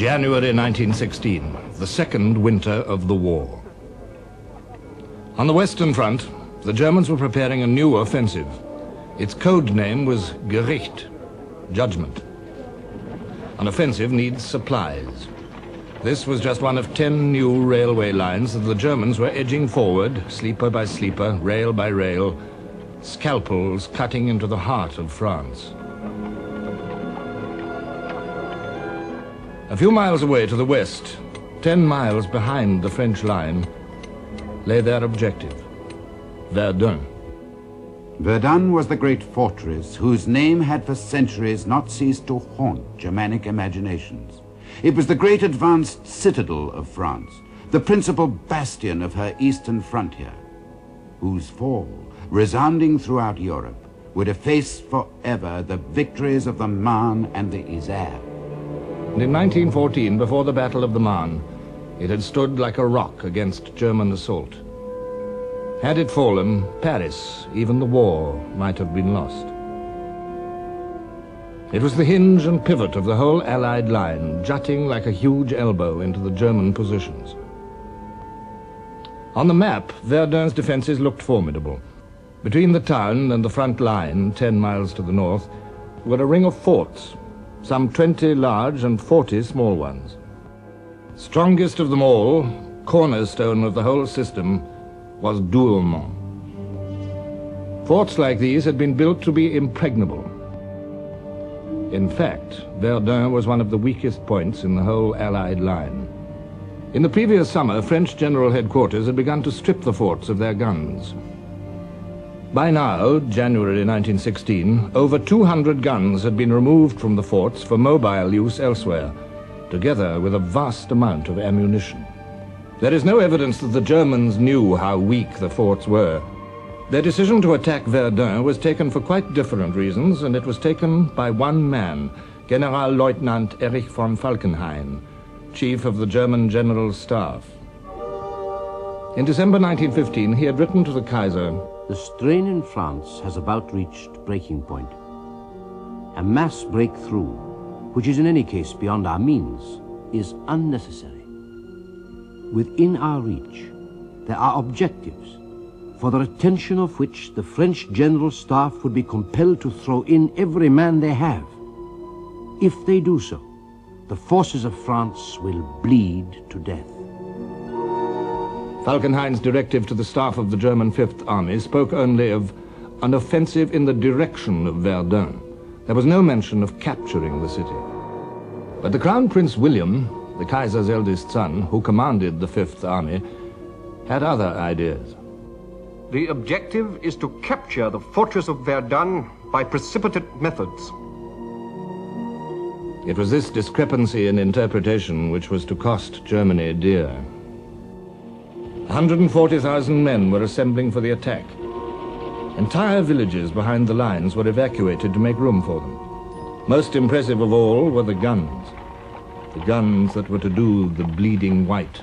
January 1916, the second winter of the war. On the Western Front, the Germans were preparing a new offensive. Its code name was Gericht, judgment. An offensive needs supplies. This was just one of ten new railway lines that the Germans were edging forward, sleeper by sleeper, rail by rail, scalpels cutting into the heart of France. Few miles away to the west, ten miles behind the French line, lay their objective, Verdun. Verdun was the great fortress whose name had for centuries not ceased to haunt Germanic imaginations. It was the great advanced citadel of France, the principal bastion of her eastern frontier, whose fall, resounding throughout Europe, would efface forever the victories of the Marne and the Yser. And in 1914, before the Battle of the Marne, it had stood like a rock against German assault. Had it fallen, Paris, even the war, might have been lost. It was the hinge and pivot of the whole Allied line, jutting like a huge elbow into the German positions. On the map, Verdun's defenses looked formidable. Between the town and the front line, ten miles to the north, were a ring of forts some 20 large and 40 small ones. Strongest of them all, cornerstone of the whole system, was Douaumont. Forts like these had been built to be impregnable. In fact, Verdun was one of the weakest points in the whole Allied line. In the previous summer, French general headquarters had begun to strip the forts of their guns. By now, January 1916, over 200 guns had been removed from the forts for mobile use elsewhere, together with a vast amount of ammunition. There is no evidence that the Germans knew how weak the forts were. Their decision to attack Verdun was taken for quite different reasons, and it was taken by one man, Generalleutnant Erich von Falkenhayn, chief of the German General Staff. In December 1915, he had written to the Kaiser, the strain in France has about reached breaking point. A mass breakthrough, which is in any case beyond our means, is unnecessary. Within our reach, there are objectives for the attention of which the French General Staff would be compelled to throw in every man they have. If they do so, the forces of France will bleed to death. Falkenhayn's directive to the staff of the German Fifth Army spoke only of an offensive in the direction of Verdun. There was no mention of capturing the city. But the Crown Prince William, the Kaiser's eldest son, who commanded the Fifth Army, had other ideas. The objective is to capture the fortress of Verdun by precipitate methods. It was this discrepancy in interpretation which was to cost Germany dear. 140,000 men were assembling for the attack. Entire villages behind the lines were evacuated to make room for them. Most impressive of all were the guns. The guns that were to do the bleeding white.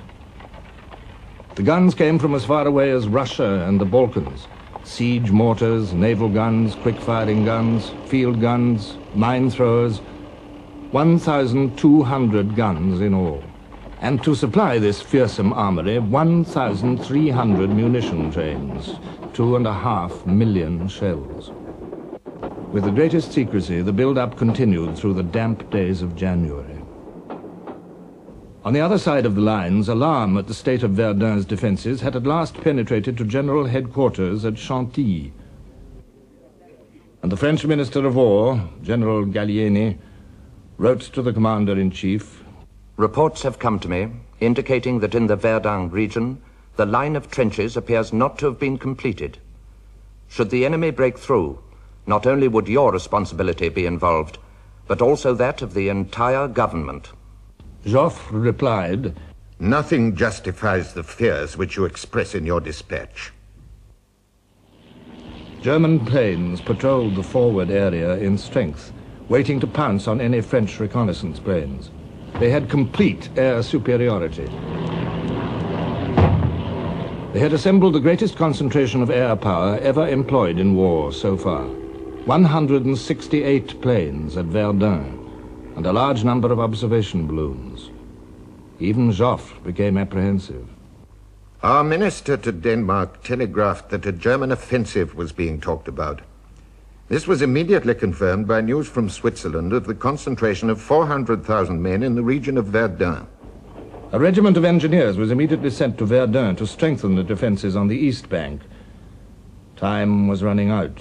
The guns came from as far away as Russia and the Balkans. Siege mortars, naval guns, quick-firing guns, field guns, mine throwers. 1,200 guns in all and to supply this fearsome armory 1,300 munition trains, two and a half million shells. With the greatest secrecy, the build-up continued through the damp days of January. On the other side of the lines, alarm at the state of Verdun's defenses had at last penetrated to general headquarters at Chantilly. And the French Minister of War, General Gallieni, wrote to the Commander-in-Chief, Reports have come to me indicating that in the Verdun region, the line of trenches appears not to have been completed. Should the enemy break through, not only would your responsibility be involved, but also that of the entire government. Joffre replied, Nothing justifies the fears which you express in your dispatch. German planes patrolled the forward area in strength, waiting to pounce on any French reconnaissance planes. They had complete air superiority. They had assembled the greatest concentration of air power ever employed in war so far. 168 planes at Verdun, and a large number of observation balloons. Even Joffre became apprehensive. Our minister to Denmark telegraphed that a German offensive was being talked about. This was immediately confirmed by news from Switzerland of the concentration of 400,000 men in the region of Verdun. A regiment of engineers was immediately sent to Verdun to strengthen the defenses on the east bank. Time was running out.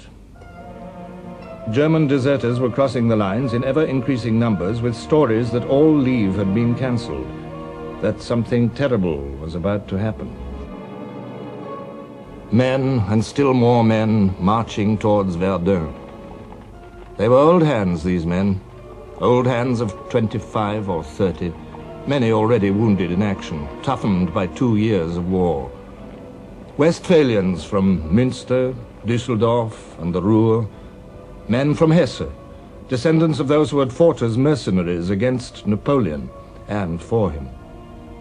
German deserters were crossing the lines in ever increasing numbers with stories that all leave had been cancelled, that something terrible was about to happen. Men, and still more men, marching towards Verdun. They were old hands, these men. Old hands of 25 or 30, many already wounded in action, toughened by two years of war. Westphalians from Münster, Düsseldorf, and the Ruhr, men from Hesse, descendants of those who had fought as mercenaries against Napoleon and for him.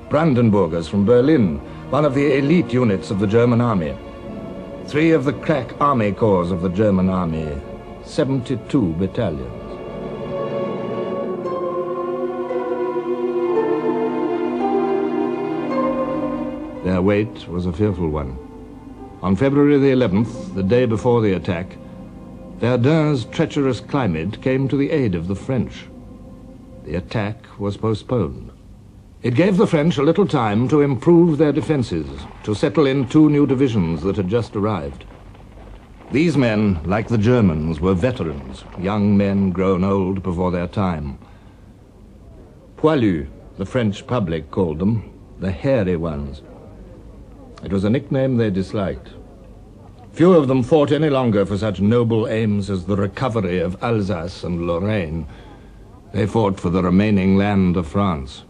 Brandenburgers from Berlin, one of the elite units of the German army, Three of the crack army corps of the German army, 72 battalions. Their wait was a fearful one. On February the 11th, the day before the attack, Verdun's treacherous climate came to the aid of the French. The attack was postponed. It gave the French a little time to improve their defenses, to settle in two new divisions that had just arrived. These men, like the Germans, were veterans, young men grown old before their time. Poilus, the French public called them, the hairy ones. It was a nickname they disliked. Few of them fought any longer for such noble aims as the recovery of Alsace and Lorraine. They fought for the remaining land of France.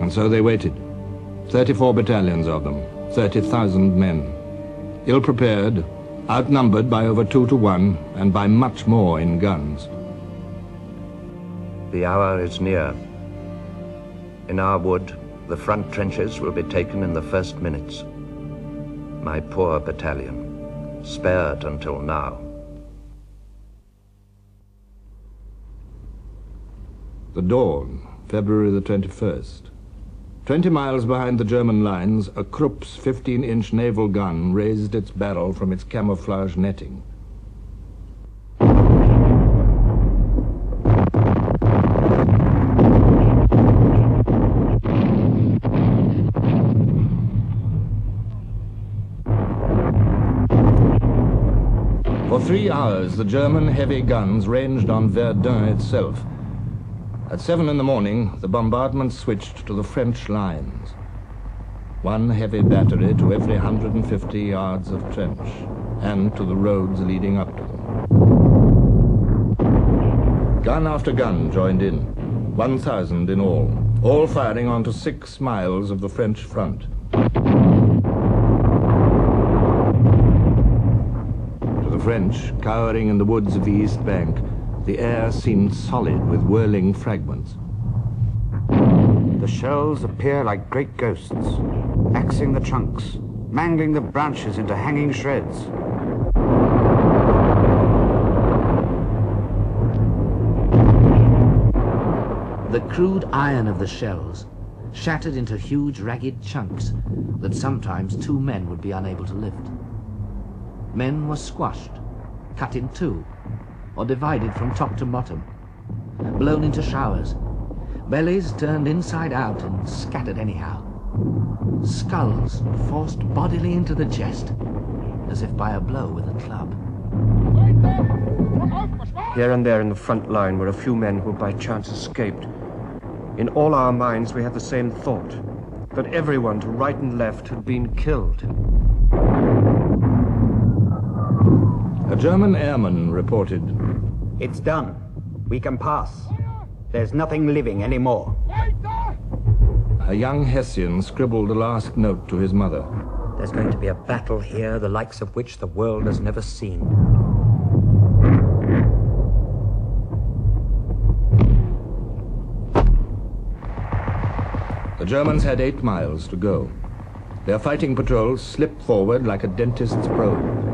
And so they waited. 34 battalions of them, 30,000 men. Ill-prepared, outnumbered by over two to one, and by much more in guns. The hour is near. In our wood, the front trenches will be taken in the first minutes. My poor battalion, spared until now. The dawn, February the 21st. Twenty miles behind the German lines, a Krupp's 15-inch naval gun raised its barrel from its camouflage netting. For three hours, the German heavy guns ranged on Verdun itself, at seven in the morning, the bombardment switched to the French lines. One heavy battery to every 150 yards of trench, and to the roads leading up to them. Gun after gun joined in, 1,000 in all, all firing onto six miles of the French front. To the French, cowering in the woods of the East Bank, the air seemed solid with whirling fragments. The shells appear like great ghosts, axing the trunks, mangling the branches into hanging shreds. The crude iron of the shells shattered into huge ragged chunks that sometimes two men would be unable to lift. Men were squashed, cut in two, or divided from top to bottom, blown into showers, bellies turned inside out and scattered anyhow, skulls forced bodily into the chest, as if by a blow with a club. Here and there in the front line were a few men who by chance escaped. In all our minds we had the same thought, that everyone to right and left had been killed. A German airman reported, It's done. We can pass. There's nothing living anymore. A young Hessian scribbled a last note to his mother. There's going to be a battle here, the likes of which the world has never seen. The Germans had eight miles to go. Their fighting patrols slipped forward like a dentist's probe.